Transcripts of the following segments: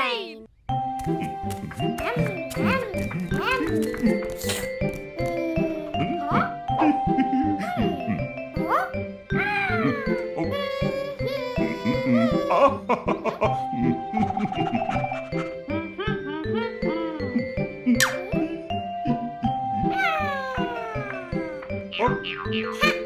brain. Ha!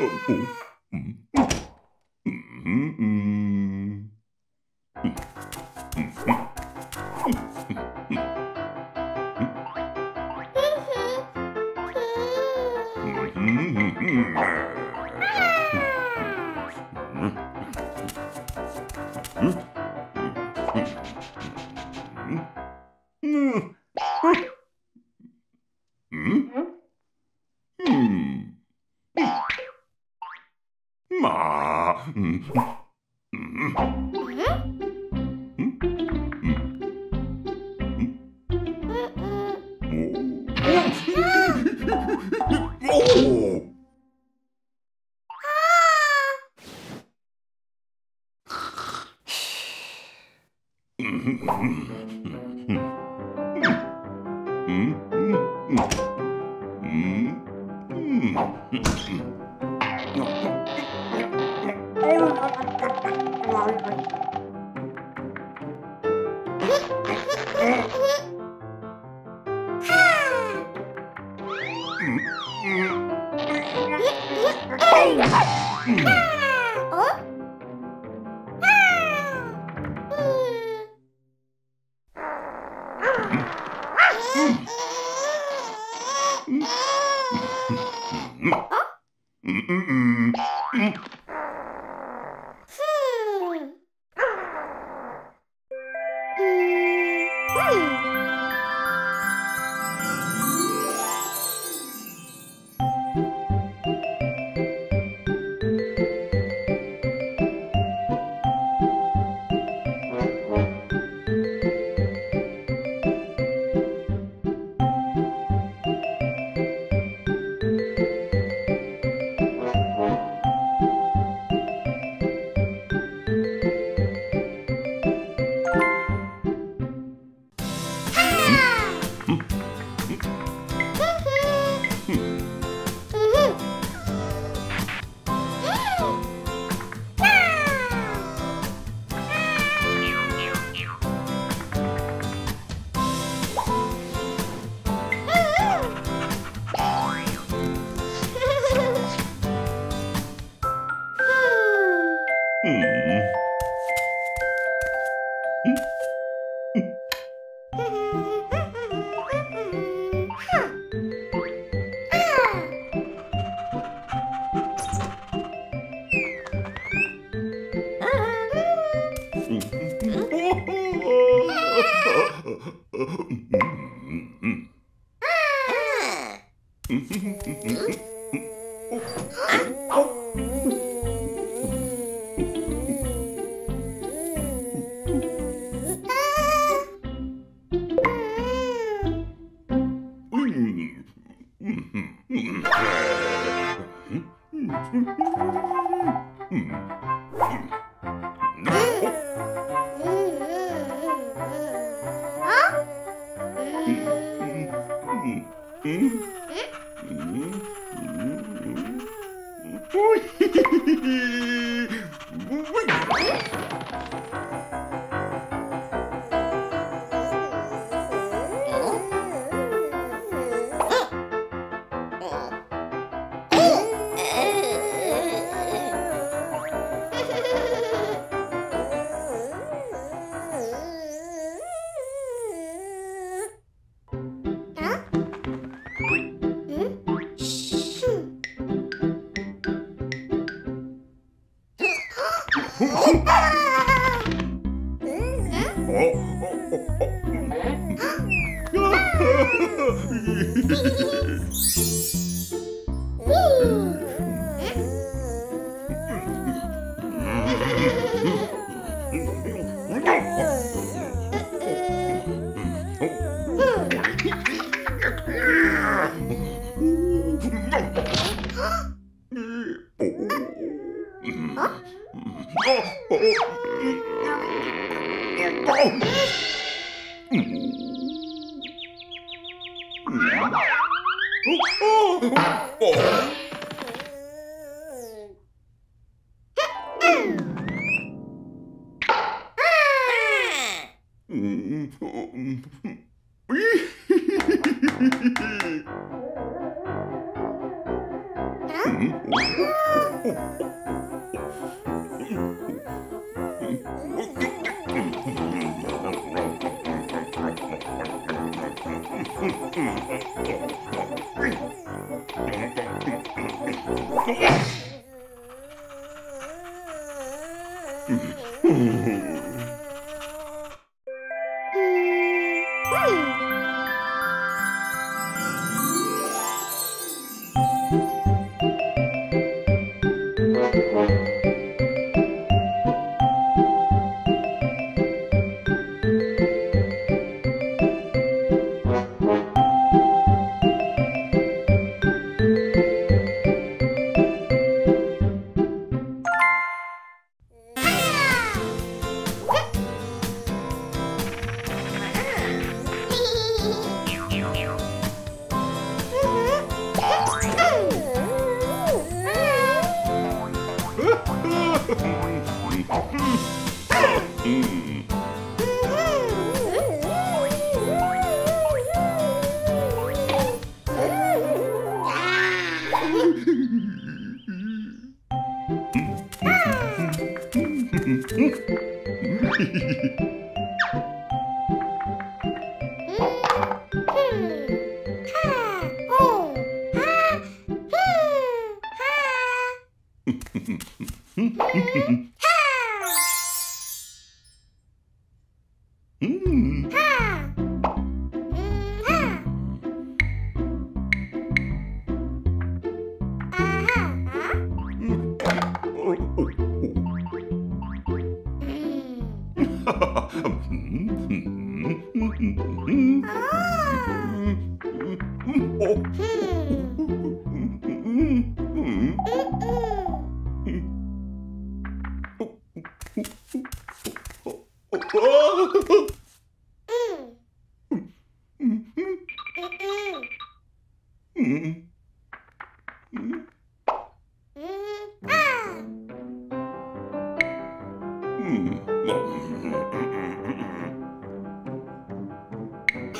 Oh. train. Фу!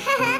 Hehehehe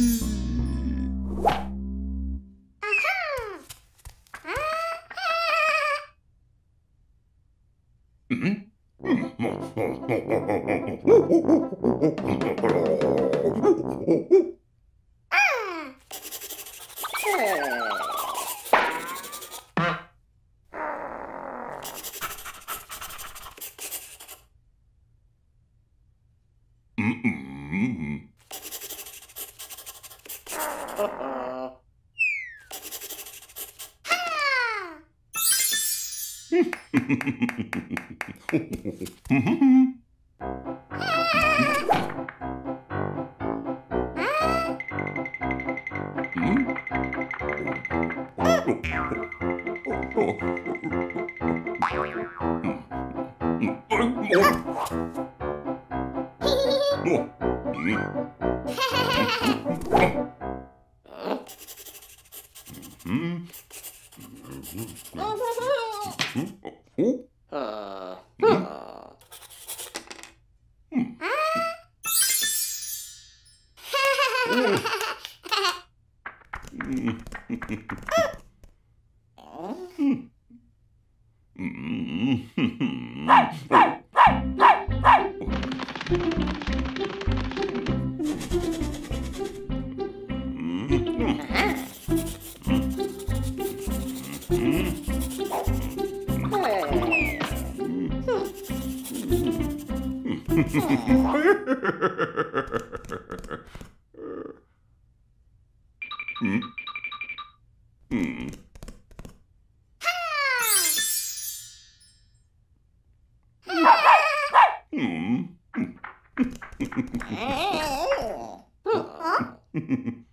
Huh?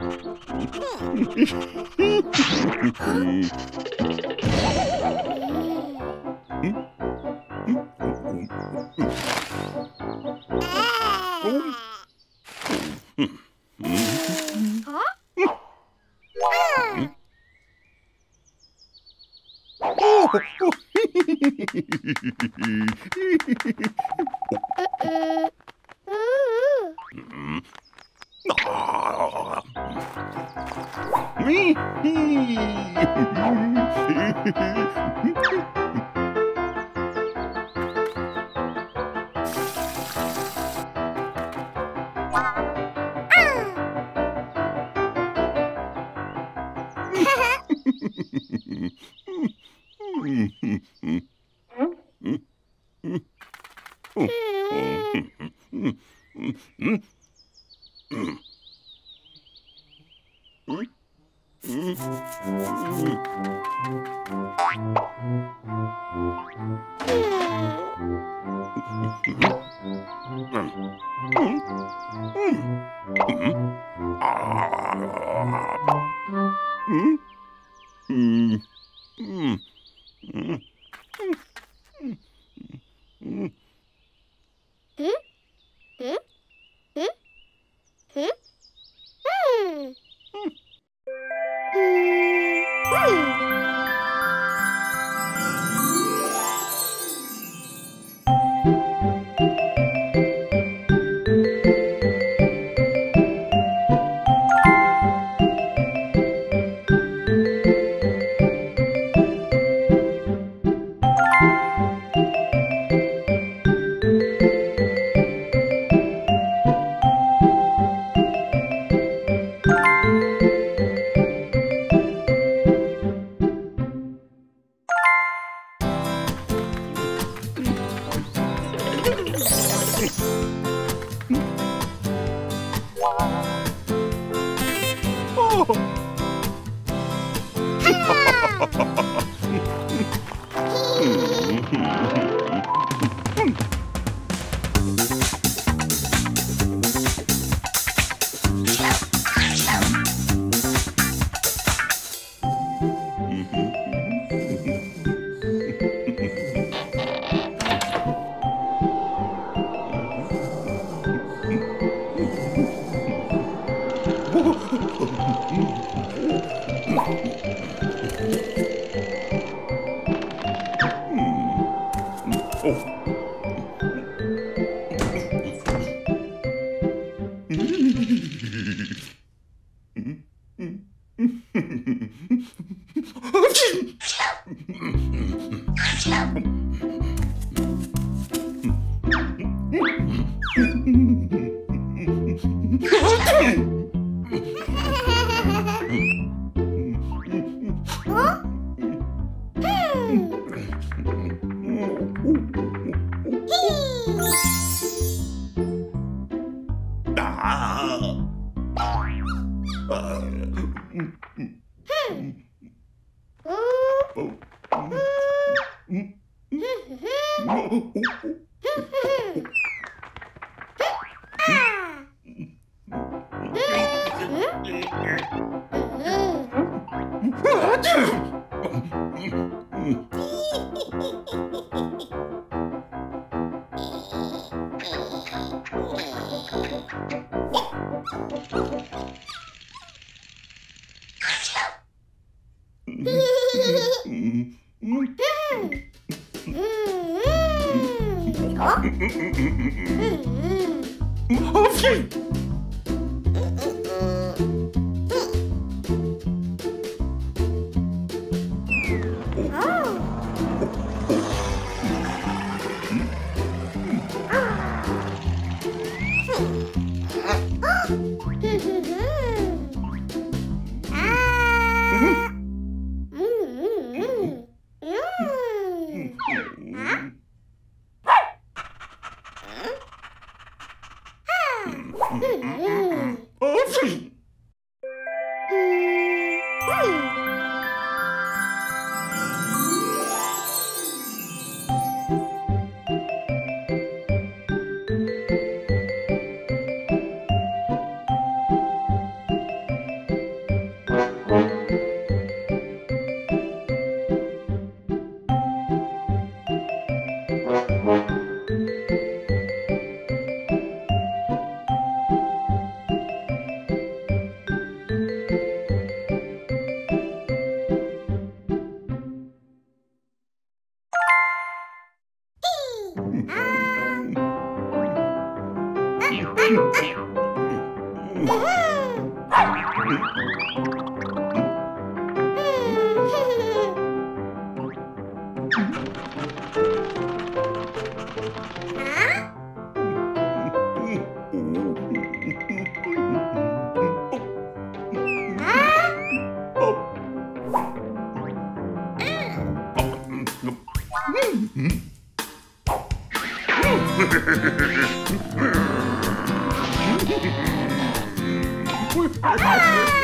Ah. Oh, phew! Ah!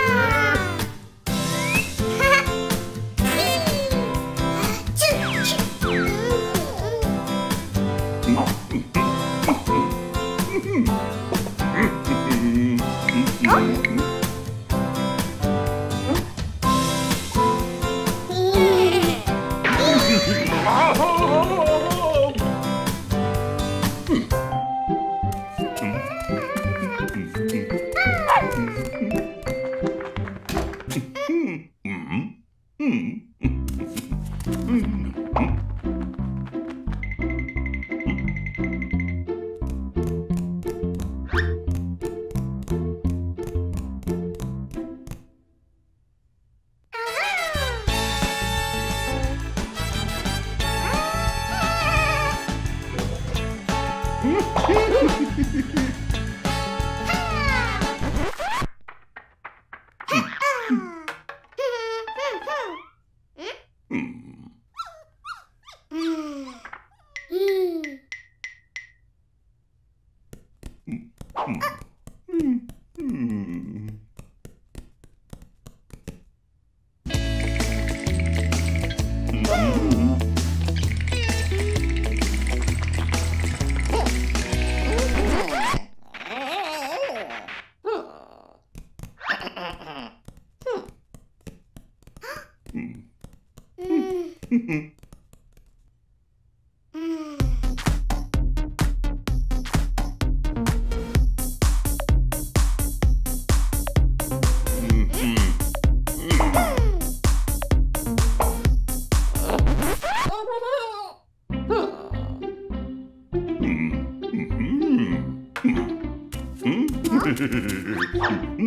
う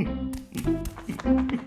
ん。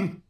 Hmm.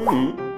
Mm-hmm.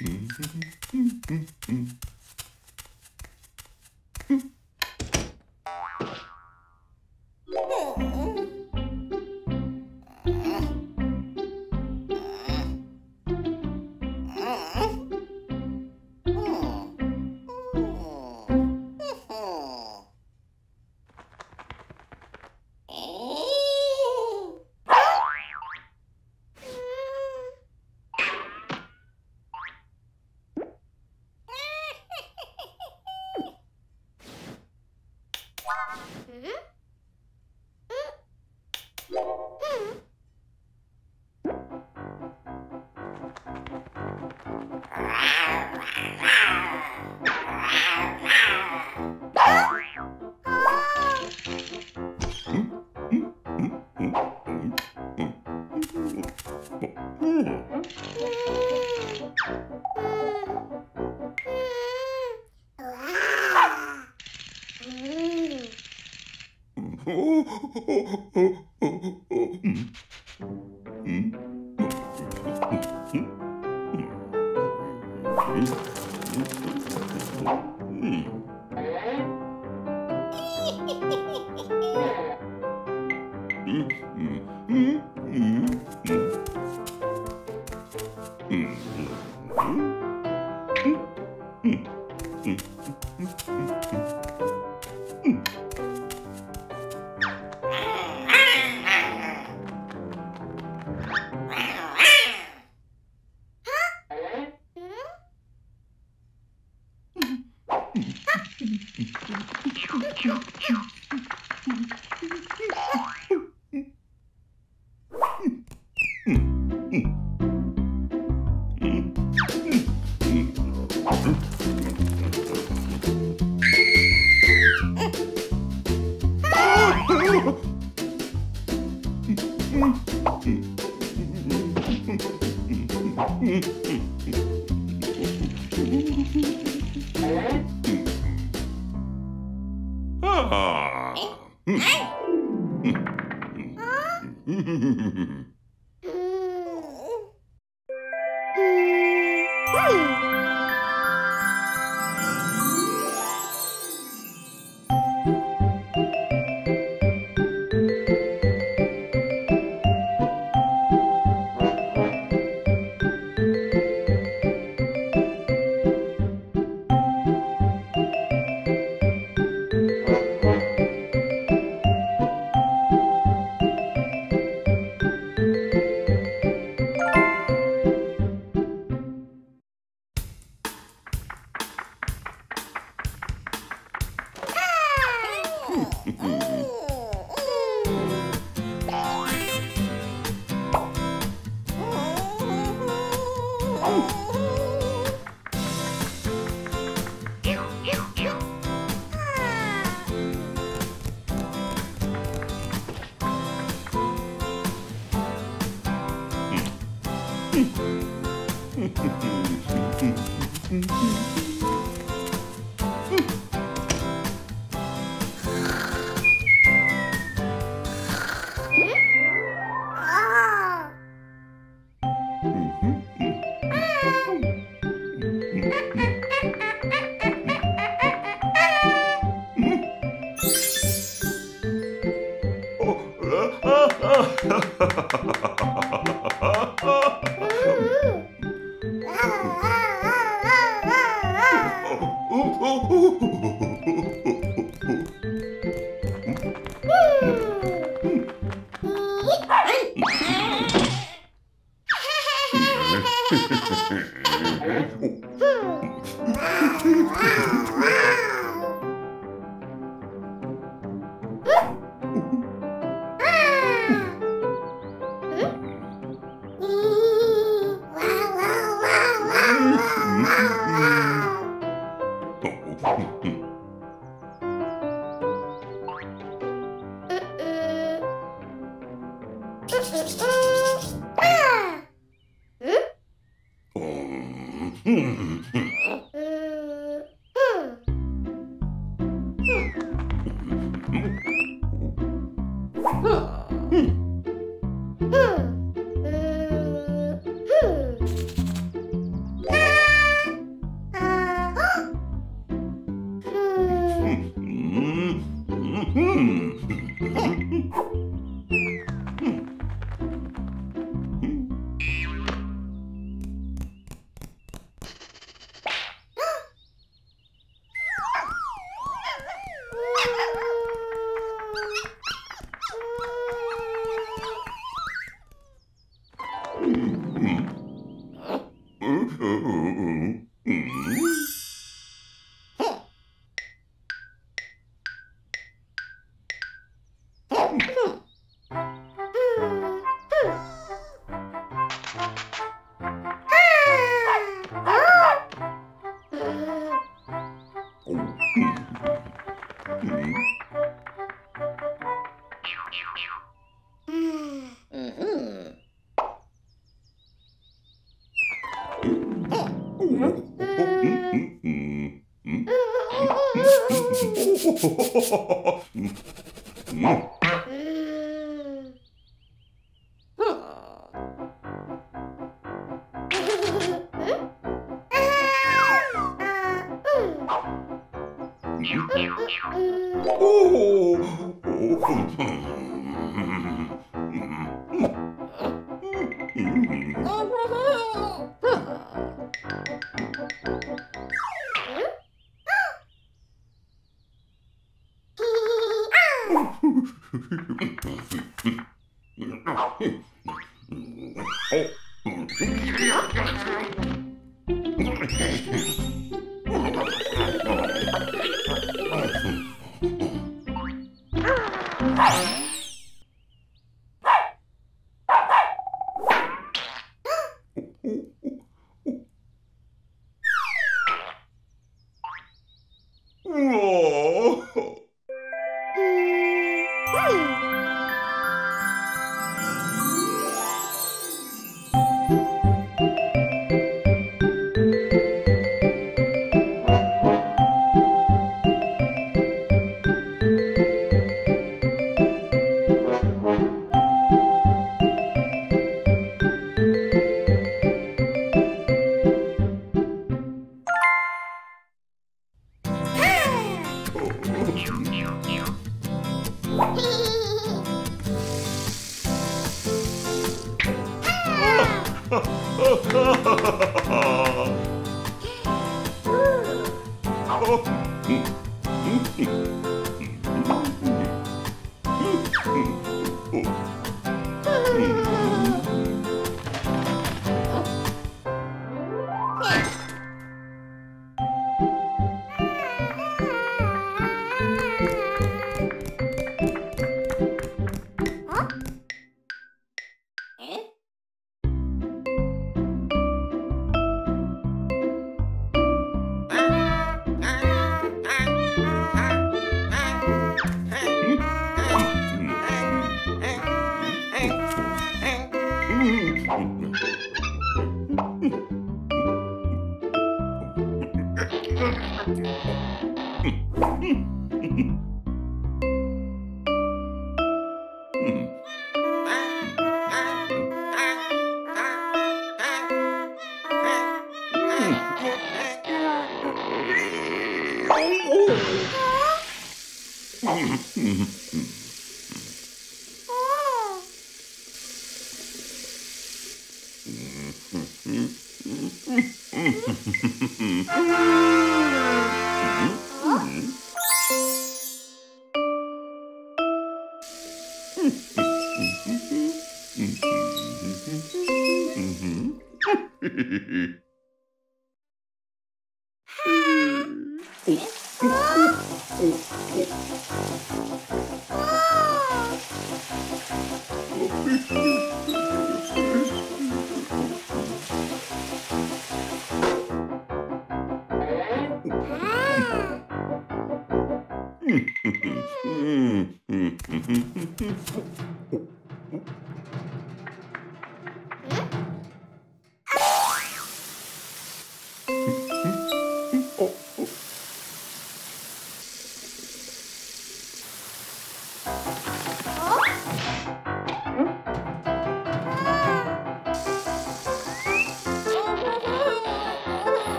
mm-hmm. mm-hmm. mm Oh, oh, oh, oh. you, you.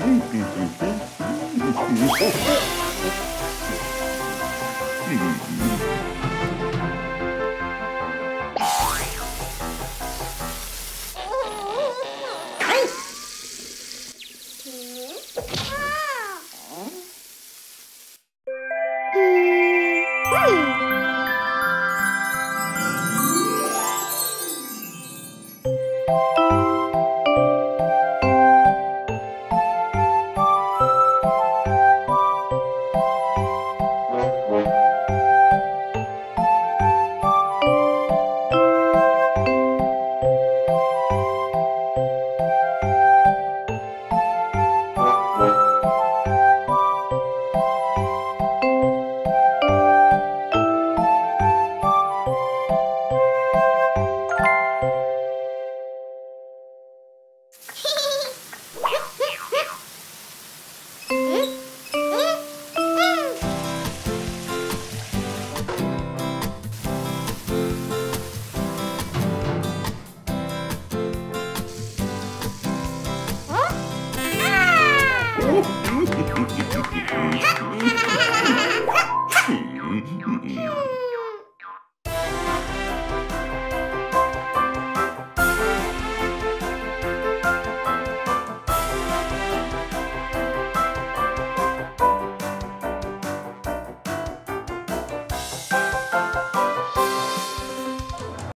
Mm-hmm.